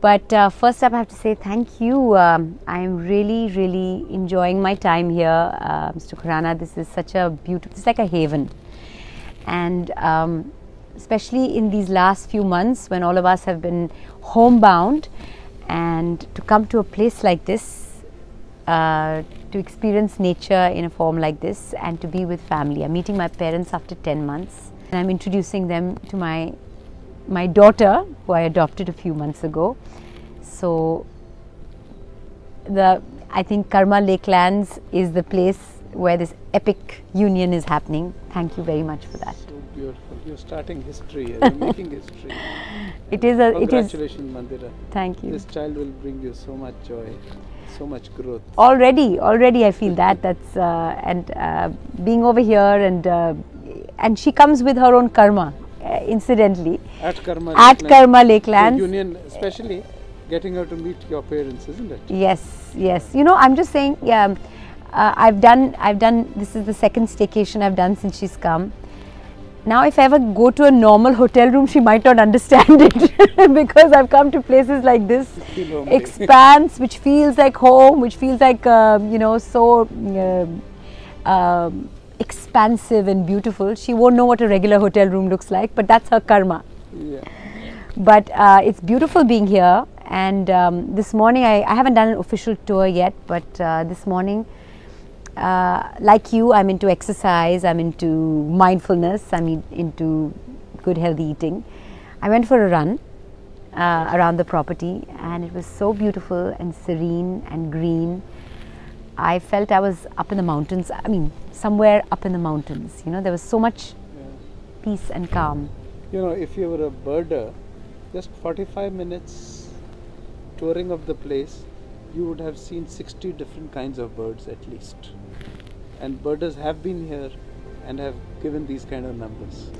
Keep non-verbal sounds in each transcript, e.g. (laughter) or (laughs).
But uh, first up, I have to say thank you. Um, I am really, really enjoying my time here, uh, Mr. Khurana. This is such a beautiful, it's like a haven. And um, especially in these last few months when all of us have been homebound, and to come to a place like this, uh, to experience nature in a form like this, and to be with family. I'm meeting my parents after 10 months, and I'm introducing them to my my daughter, who I adopted a few months ago. So, the I think Karma Lakelands is the place where this epic union is happening. Thank you very much for that. So beautiful. You're starting history. You're (laughs) making history. It is a. It is. Congratulations, Mandira. Thank you. This child will bring you so much joy, so much growth. already already i feel that that's uh, and uh, being over here and uh, and she comes with her own karma uh, incidentally. At Karma. at Lakeland, karma the lakelands Union, especially getting her to meet your parents, isn't it? yes yes. You know i'm just saying yeah um, uh, i've done i've done this is the second staycation i've done since she's come. Now if i ever go to a normal hotel room she might not understand it (laughs) because i've come to places like this. (laughs) Expanse which feels like home which feels like um, you know so um, um, expansive and beautiful. She won't know what a regular hotel room looks like but that's her karma. Yeah. but uh, it's beautiful being here. And um, this morning I, I haven't done an official tour yet but uh, this morning uh, like you i'm into exercise i'm into mindfulness i'm in- into good healthy eating. I went for a run uh, around the property and it was so beautiful and serene and green i felt i was up in the mountains i mean somewhere up in the mountains you know there was so much yeah. peace and calm You know, if you were a birder, just 45 minutes touring of the place, you would have seen 60 different kinds of birds at least. And birders have been here and have given these kind of numbers.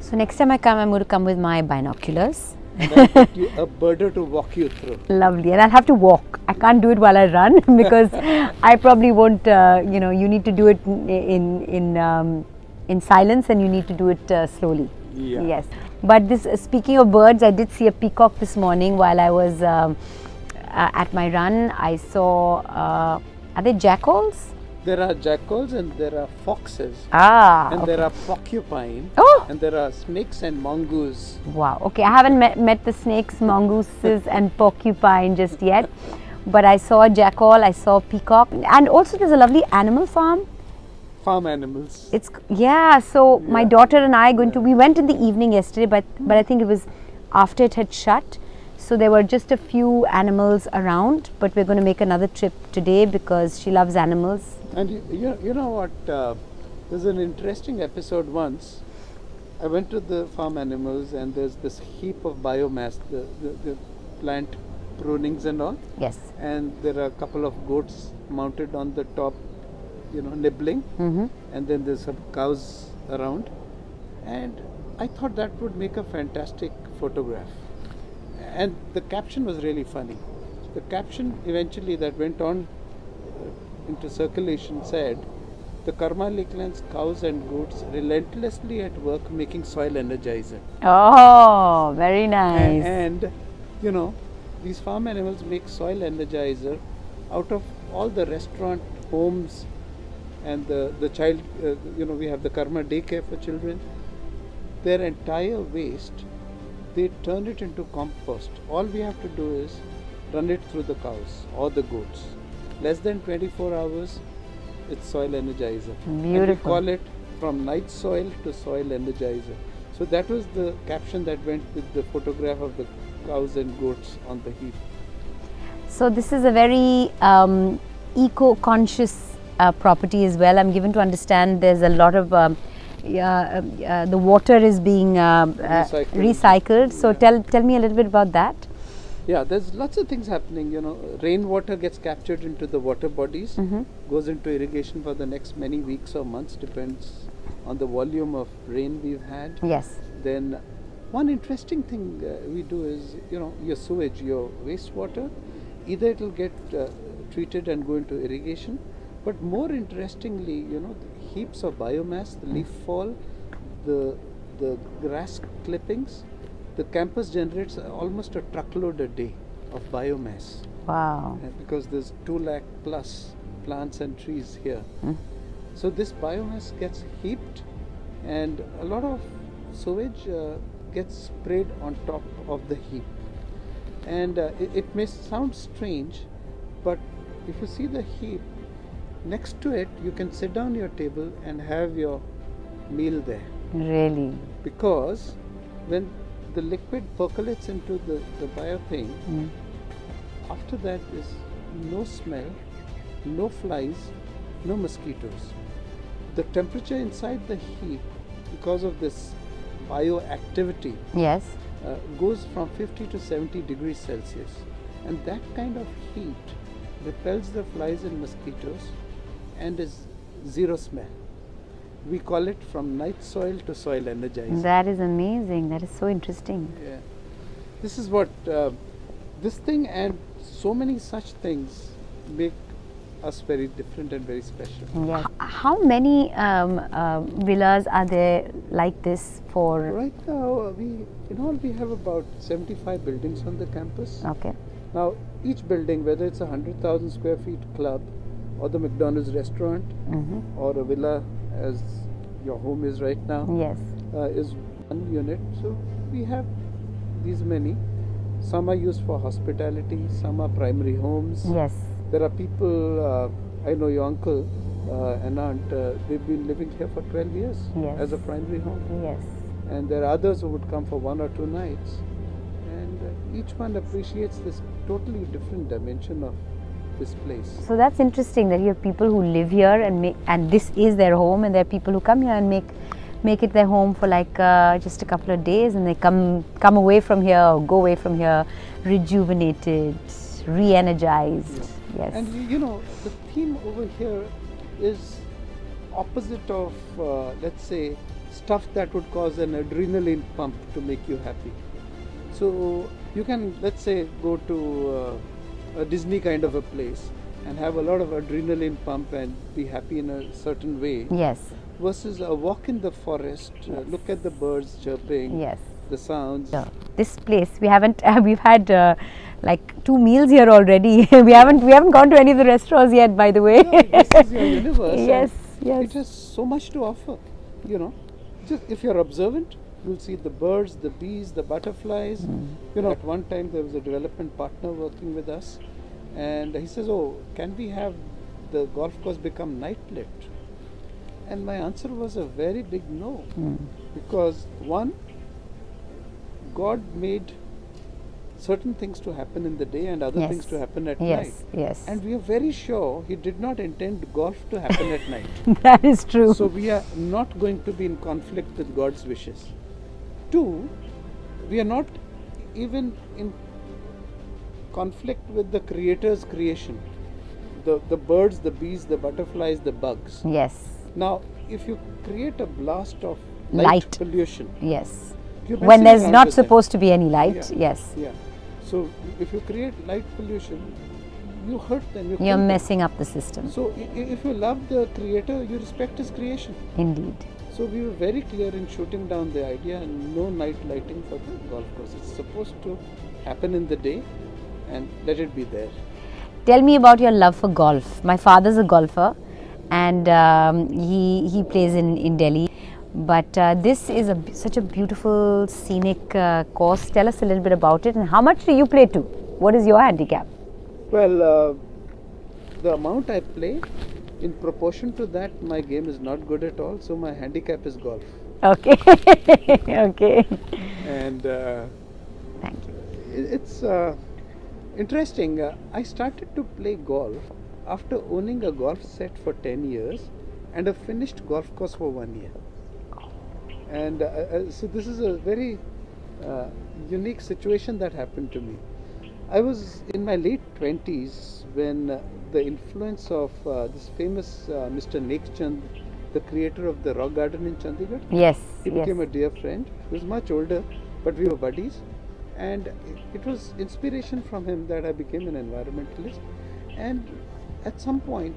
So next time I come, I'm going to come with my binoculars. And I'll put you, a birder to walk you through. Lovely, and I'll have to walk. I can't do it while I run (laughs) because I probably won't. Uh, you know, you need to do it in in in, um, in silence, and you need to do it uh, slowly. Yeah. Yes. But this, uh, speaking of birds, I did see a peacock this morning while I was um, uh, at my run. I saw. Uh, are they jackals? There are jackals and there are foxes. Ah. And okay. there are porcupine. Oh. And there are snakes and mongoose. Wow. Okay, I haven't met, met the snakes, mongooses, and porcupine just yet, (laughs) but I saw a jackal, I saw peacock, and also there's a lovely animal farm. Farm animals. It's yeah. So my daughter and I going to we went in the evening yesterday, but but I think it was after it had shut. So there were just a few animals around, but we're going to make another trip today because she loves animals. And you, you, you know what? Uh, there's an interesting episode once. I went to the farm animals, and there's this heap of biomass, the, the, the plant prunings and all. Yes. And there are a couple of goats mounted on the top, you know, nibbling. Mm-hmm. And then there's some cows around. And I thought that would make a fantastic photograph. And the caption was really funny. The caption eventually that went on uh, into circulation said, the Karma Lakelands cows and goats relentlessly at work making soil energizer. Oh, very nice. And, you know, these farm animals make soil energizer out of all the restaurant, homes, and the, the child, uh, you know, we have the Karma daycare for children. Their entire waste, they turn it into compost. All we have to do is run it through the cows or the goats. Less than 24 hours, it's soil energizer. And we call it from night soil to soil energizer. So that was the caption that went with the photograph of the cows and goats on the heap. So this is a very um, eco-conscious uh, property as well. I'm given to understand there's a lot of um, the water is being um, uh, Recycled. recycled. So Yeah. tell tell me a little bit about that. Yeah, there's lots of things happening. You know, rainwater gets captured into the water bodies, Mhm. goes into irrigation for the next many weeks or months, depends on the volume of rain we've had. Yes. Then, one interesting thing uh, we do is, you know, your sewage, your wastewater, either it will get uh, treated and go into irrigation, but more interestingly, you know, heaps of biomass, the leaf fall, the the grass clippings, the campus generates almost a truckload a day of biomass Wow. uh, because there's 2 lakh plus plants and trees here. Mm. So this biomass gets heaped and a lot of sewage uh, gets sprayed on top of the heap. And uh, it, it may sound strange, but if you see the heap, next to it you can sit down your table and have your meal there Really. because when the liquid percolates into the, the bio thing, Mm. after that is no smell, no flies, no mosquitoes. The temperature inside the heap, because of this bioactivity, Yes. uh, goes from 50 to 70 degrees Celsius. And that kind of heat repels the flies and mosquitoes and is zero smell. We call it from night soil to soil energizer. That is amazing. That is so interesting. Yeah. This is what uh, this thing and so many such things make us very different and very special. Yes. How many um, uh, villas are there like this for? Right now, uh, we in all we have about 75 buildings on the campus. Okay. Now, each building, whether it's a hundred thousand square feet club, or the McDonald's restaurant, hmm or a villa, as your home is right now, Yes. uh, is one unit. So we have these many. Some are used for hospitality, some are primary homes. Yes. There are people, uh, I know your uncle uh, and aunt, uh, they've been living here for 12 years Yes. as a primary home. Yes. And there are others who would come for one or two nights. And uh, each one appreciates this totally different dimension of this place. So that's interesting that you have people who live here and make, and this is their home, and there are people who come here and make make it their home for like uh, just a couple of days, and they come come away from here or go away from here rejuvenated, re-energized. Yes. And you, you know, the theme over here is opposite of, uh, let's say, stuff that would cause an adrenaline pump to make you happy. So you can, let's say, go to uh, a Disney kind of a place and have a lot of adrenaline pump and be happy in a certain way yes. versus a walk in the forest, uh, look at the birds chirping, Yes. the sounds. So, this place we haven't (laughs) we've had uh, like two meals here already. (laughs) we haven't we haven't gone to any of the restaurants yet, by the way. Yeah, this is your (laughs) universe. and yes. It has so much to offer, you know. Just if you're observant, you'll see the birds, the bees, the butterflies. You know, at one time there was a development partner working with us, and he says, "Oh, can we have the golf course become night lit?" And my answer was a very big no, Mm. because one, God made certain things to happen in the day and other things to happen at Yes. night. Yes. And we are very sure he did not intend golf to happen at night. (laughs) that is true. So we are not going to be in conflict with God's wishes. Two, we are not even in conflict with the Creator's creation. The, the birds, the bees, the butterflies, the bugs. yes. Now, if you create a blast of light, Light. pollution, Yes. When there's not them. supposed to be any light. Yeah. Yes. Yeah. So if you create light pollution, you hurt them. You You're kill them. messing up the system. So if you love the creator, you respect his creation. Indeed. So we were very clear in shooting down the idea and no night lighting for the golf course. It's supposed to happen in the day and let it be there. Tell me about your love for golf. My father's a golfer, and um, he he plays in in Delhi. But uh, this is a such a beautiful scenic uh, course. Tell us a little bit about it, and how much do you play to? What is your handicap? Well, uh, the amount I play, in proportion to that, my game is not good at all. So my handicap is golf. Okay, (laughs) okay. And uh, Thank you. it's uh, interesting. Uh, I started to play golf after owning a golf set for 10 years and a finished golf course for one year. And uh, uh, so this is a very uh, unique situation that happened to me. I was in my late 20s when uh, the influence of uh, this famous uh, Mr. Nek Chand, the creator of the Rock Garden in Chandigarh, Yes, he yes. became a dear friend. He was much older, but we were buddies. And it- was inspiration from him that I became an environmentalist. And at some point,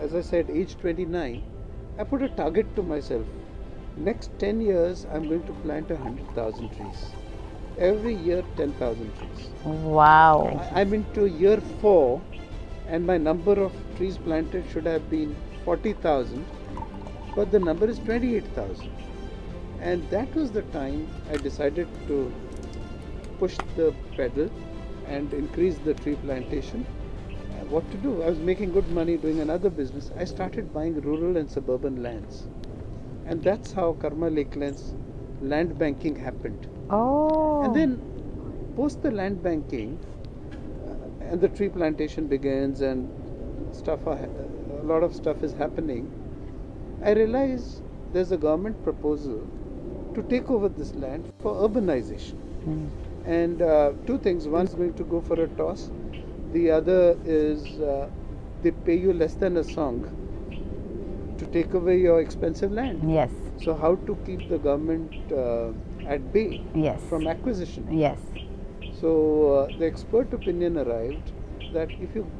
as I said, age 29, I put a target to myself. Next 10 years, I'm going to plant 100,000 trees. every year 10,000 trees. Wow. I, I'm into year four, and my number of trees planted should have been 40,000, but the number is 28,000. And that was the time I decided to push the pedal and increase the tree plantation. Uh, what to do? I was making good money doing another business. I started buying rural and suburban lands. And that's how Karma Lakelands land banking happened. Oh. And then, post the land banking, uh, and the tree plantation begins, and stuff, are, a lot of stuff is happening. I realize there's a government proposal to take over this land for urbanization. Mm. And uh, two things: one is going to go for a toss, the other is uh, they pay you less than a song to take away your expensive land. Yes. So, how to keep the government uh, at bay Yes. from acquisition? Yes. So uh, the expert opinion arrived that if you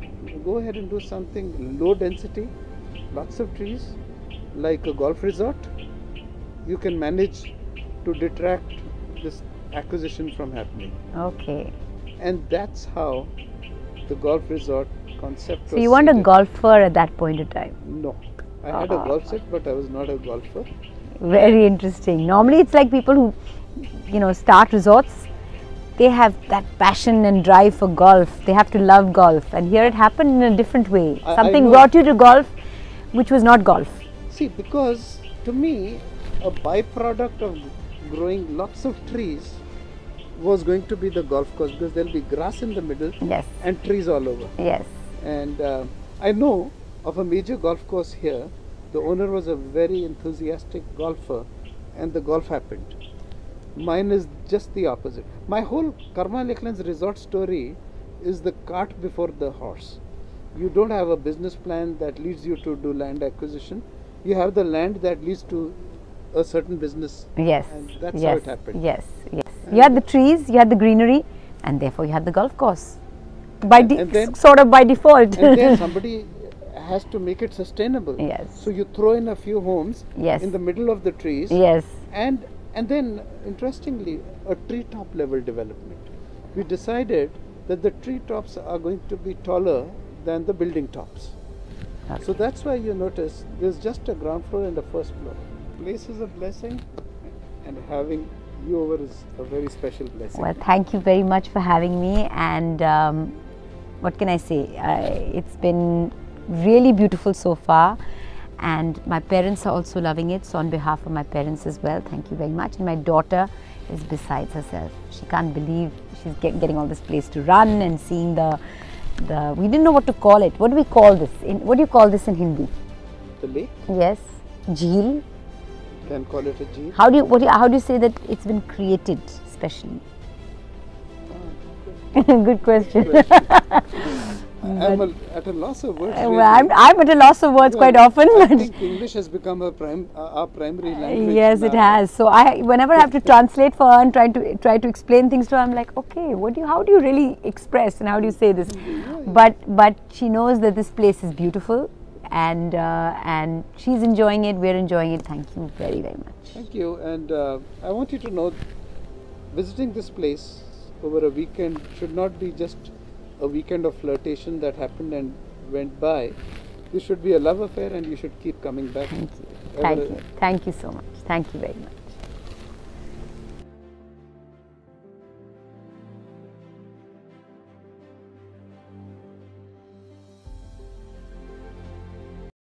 go ahead and do something low density, lots of trees, like a golf resort, you can manage to detract this acquisition from happening. Okay. And that's how the golf resort concept So was you weren't a golfer at that point in time. No. I had a Ah. golf set, but I was not a golfer. Very interesting. Normally, it's like people who, you know, start resorts. They have that passion and drive for golf. They have to love golf, and here it happened in a different way. I- I Something know. brought you to golf, which was not golf. See, because to me, a byproduct of growing lots of trees was going to be the golf course because there'll be grass in the middle Yes. and trees all over. Yes. And uh, I know of a major golf course here. The owner was a very enthusiastic golfer, and the golf happened. Mine is just the opposite. My whole Karma Lakelands resort story is the cart before the horse. You don't have a business plan that leads you to do land acquisition. You have the land that leads to a certain business. Yes. And that's yes. how it happened. Yes. Yes. You had the trees, you had the greenery, and therefore you had the golf course. By de- then- sort of by default. and then (laughs) somebody has to make it sustainable. Yes. So you throw in a few homes Yes. in the middle of the trees. yes. And and then interestingly, a treetop level development. We decided that the treetops are going to be taller than the building tops. So that's why you notice there's just a ground floor and a first floor. Place is a blessing, and having you over is a very special blessing. Well, thank you very much for having me. And um, what can I say? I, it's been really beautiful so far. And my parents are also loving it. So, on behalf of my parents as well, thank you very much. And my daughter is besides herself. She can't believe she's get, getting all this place to run and seeing the. The, we didn't know what to call it. What do we call this? In, what do you call this in Hindi? The lake Yes, jheel. Can call it a G. How do you what do you, how do you say that it's been created specially? (laughs) Good question. (laughs) I'm a, at a loss of words. Uh, really. I'm, I'm at a loss of words quite often. I think English has become a prime, uh, our primary language. yes, it has. So I, whenever I have to (laughs) translate for her and try to try to explain things to her, I'm like, okay, what do you, how do you really express and how do you say this? But but she knows that this place is beautiful, and uh, and she's enjoying it. We're enjoying it. Thank you very very much. Thank you. And uh, I want you to know visiting this place over a weekend should not be just a weekend of flirtation that happened and went by. This should be a love affair and you should keep coming back. Thank you. Thank you. Thank you so much. Thank you very much.